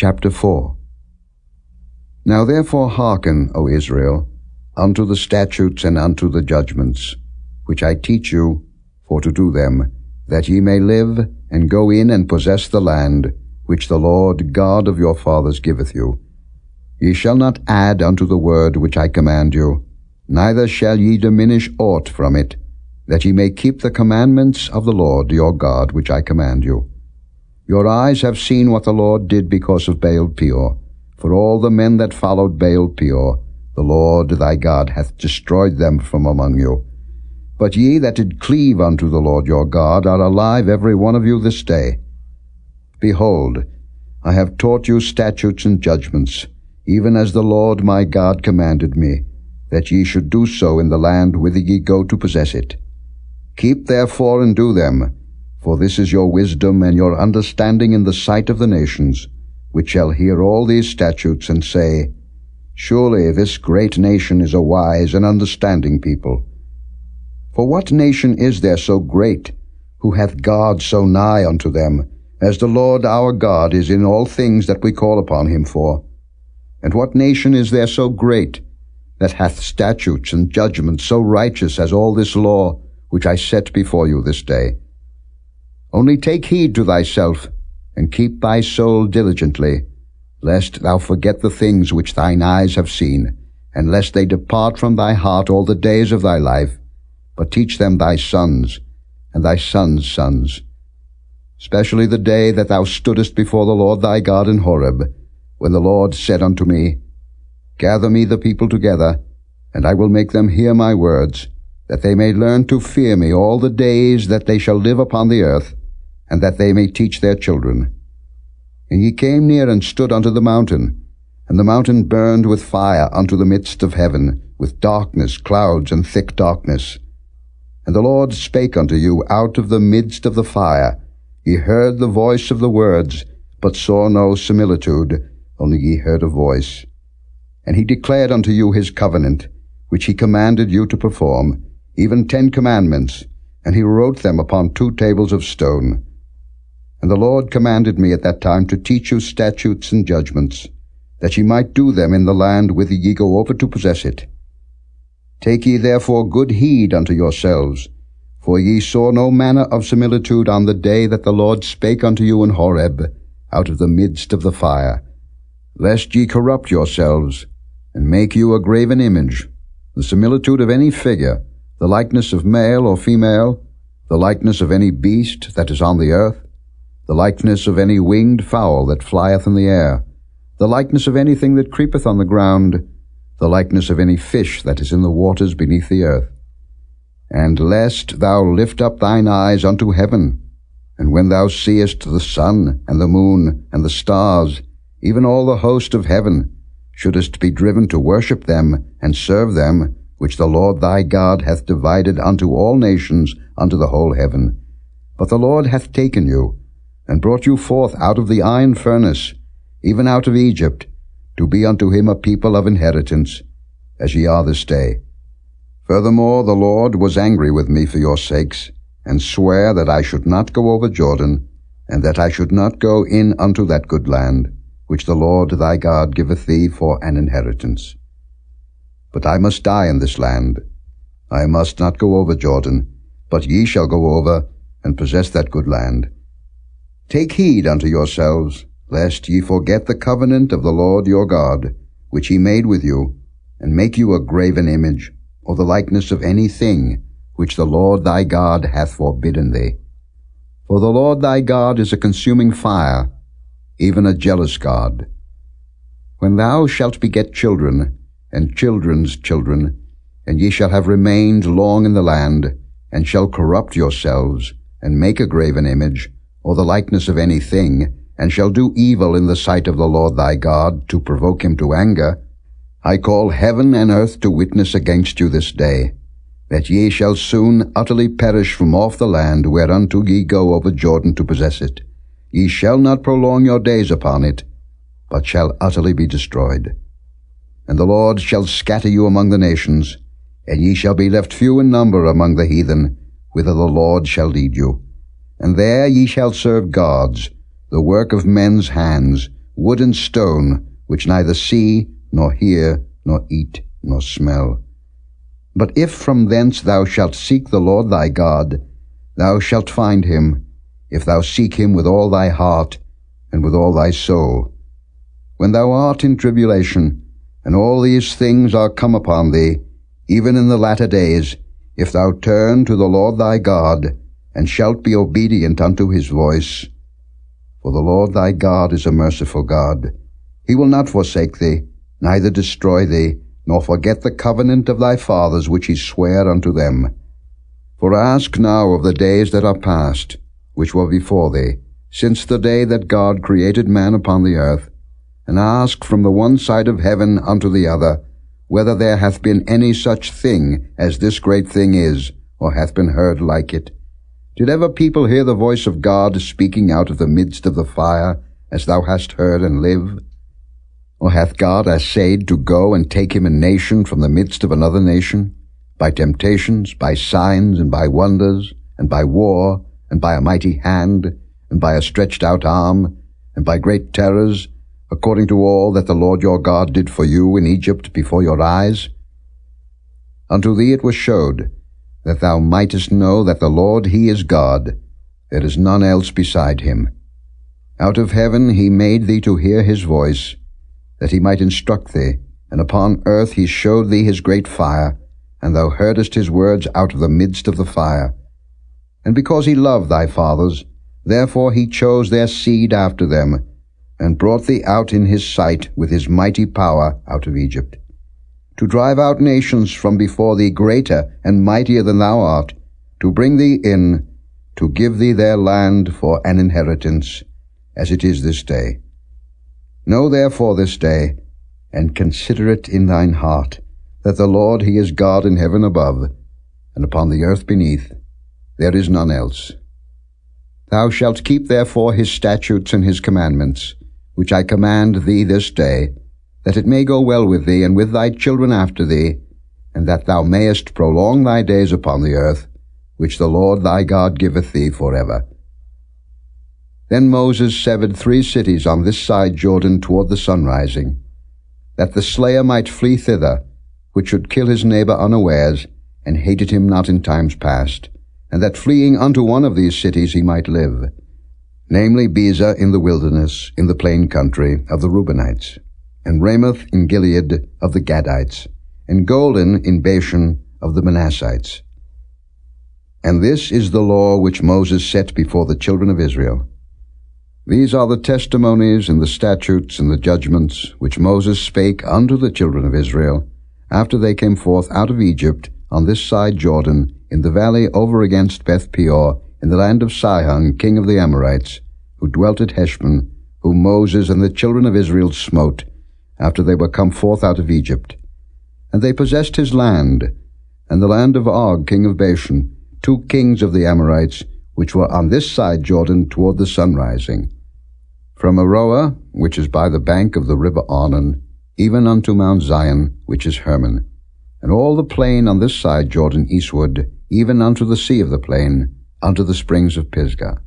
Chapter 4 Now therefore hearken, O Israel, unto the statutes and unto the judgments, which I teach you, for to do them, that ye may live, and go in and possess the land, which the Lord God of your fathers giveth you. Ye shall not add unto the word which I command you, neither shall ye diminish aught from it, that ye may keep the commandments of the Lord your God which I command you. Your eyes have seen what the Lord did because of Baal Peor. For all the men that followed Baal Peor, the Lord thy God hath destroyed them from among you. But ye that did cleave unto the Lord your God are alive every one of you this day. Behold, I have taught you statutes and judgments, even as the Lord my God commanded me, that ye should do so in the land whither ye go to possess it. Keep therefore and do them, for this is your wisdom and your understanding in the sight of the nations, which shall hear all these statutes and say, Surely this great nation is a wise and understanding people. For what nation is there so great, who hath God so nigh unto them, as the Lord our God is in all things that we call upon him for? And what nation is there so great, that hath statutes and judgments so righteous as all this law, which I set before you this day. Only take heed to thyself, and keep thy soul diligently, lest thou forget the things which thine eyes have seen, and lest they depart from thy heart all the days of thy life, but teach them thy sons, and thy sons' sons, especially the day that thou stoodest before the Lord thy God in Horeb, when the Lord said unto me, Gather me the people together, and I will make them hear my words, that they may learn to fear me all the days that they shall live upon the earth, and that they may teach their children. And ye came near and stood unto the mountain, and the mountain burned with fire unto the midst of heaven, with darkness, clouds, and thick darkness. And the Lord spake unto you out of the midst of the fire. Ye heard the voice of the words, but saw no similitude, only ye heard a voice. And he declared unto you his covenant, which he commanded you to perform, even ten commandments, and he wrote them upon two tables of stone. And the Lord commanded me at that time to teach you statutes and judgments, that ye might do them in the land whither ye go over to possess it. Take ye therefore good heed unto yourselves, for ye saw no manner of similitude on the day that the Lord spake unto you in Horeb, out of the midst of the fire, lest ye corrupt yourselves, and make you a graven image, the similitude of any figure, the likeness of male or female, the likeness of any beast that is on the earth, the likeness of any winged fowl that flieth in the air, the likeness of anything that creepeth on the ground, the likeness of any fish that is in the waters beneath the earth. And lest thou lift up thine eyes unto heaven, and when thou seest the sun and the moon and the stars, even all the host of heaven, shouldest be driven to worship them and serve them, which the Lord thy God hath divided unto all nations unto the whole heaven. But the Lord hath taken you, and brought you forth out of the iron furnace, even out of Egypt, to be unto him a people of inheritance, as ye are this day. Furthermore, the Lord was angry with me for your sakes, and sware that I should not go over Jordan, and that I should not go in unto that good land, which the Lord thy God giveth thee for an inheritance. But I must die in this land. I must not go over Jordan, but ye shall go over, and possess that good land. Take heed unto yourselves, lest ye forget the covenant of the Lord your God, which he made with you, and make you a graven image, or the likeness of any thing, which the Lord thy God hath forbidden thee. For the Lord thy God is a consuming fire, even a jealous God. When thou shalt beget children, and children's children, and ye shall have remained long in the land, and shall corrupt yourselves, and make a graven image, or the likeness of any thing, and shall do evil in the sight of the Lord thy God, to provoke him to anger, I call heaven and earth to witness against you this day, that ye shall soon utterly perish from off the land whereunto ye go over Jordan to possess it. Ye shall not prolong your days upon it, but shall utterly be destroyed. And the Lord shall scatter you among the nations, and ye shall be left few in number among the heathen, whither the Lord shall lead you. And there ye shall serve gods, the work of men's hands, wood and stone, which neither see, nor hear, nor eat, nor smell. But if from thence thou shalt seek the Lord thy God, thou shalt find him, if thou seek him with all thy heart and with all thy soul. When thou art in tribulation, and all these things are come upon thee, even in the latter days, if thou turn to the Lord thy God, and shalt be obedient unto his voice. For the Lord thy God is a merciful God. He will not forsake thee, neither destroy thee, nor forget the covenant of thy fathers which he sware unto them. For ask now of the days that are past, which were before thee, since the day that God created man upon the earth, and ask from the one side of heaven unto the other, whether there hath been any such thing as this great thing is, or hath been heard like it. Did ever people hear the voice of God speaking out of the midst of the fire, as thou hast heard and live? Or hath God assayed to go and take him a nation from the midst of another nation? by temptations, by signs, and by wonders, and by war, and by a mighty hand, and by a stretched out arm, and by great terrors, according to all that the Lord your God did for you in Egypt before your eyes? Unto thee it was showed, that thou mightest know that the Lord he is God, there is none else beside him. Out of heaven he made thee to hear his voice, that he might instruct thee, and upon earth he showed thee his great fire, and thou heardest his words out of the midst of the fire. And because he loved thy fathers, therefore he chose their seed after them, and brought thee out in his sight with his mighty power out of Egypt, to drive out nations from before thee greater and mightier than thou art, to bring thee in, to give thee their land for an inheritance, as it is this day. Know therefore this day, and consider it in thine heart, that the Lord he is God in heaven above, and upon the earth beneath. There is none else. Thou shalt keep therefore his statutes and his commandments, which I command thee this day, that it may go well with thee and with thy children after thee, and that thou mayest prolong thy days upon the earth, which the Lord thy God giveth thee for ever. Then Moses severed three cities on this side Jordan toward the sunrising, that the slayer might flee thither, which should kill his neighbor unawares, and hated him not in times past, and that fleeing unto one of these cities he might live, namely Bezer in the wilderness, in the plain country of the Reubenites, and Ramoth in Gilead of the Gadites, and Golan in Bashan of the Manassites. And this is the law which Moses set before the children of Israel. These are the testimonies and the statutes and the judgments which Moses spake unto the children of Israel, after they came forth out of Egypt on this side Jordan, in the valley over against Beth Peor, in the land of Sihon, king of the Amorites, who dwelt at Heshbon, whom Moses and the children of Israel smote, after they were come forth out of Egypt. And they possessed his land, and the land of Og, king of Bashan, two kings of the Amorites, which were on this side Jordan toward the sunrising. From Aroer, which is by the bank of the river Arnon, even unto Mount Sion, which is Hermon, and all the plain on this side Jordan eastward, even unto the sea of the plain, unto the springs of Pisgah.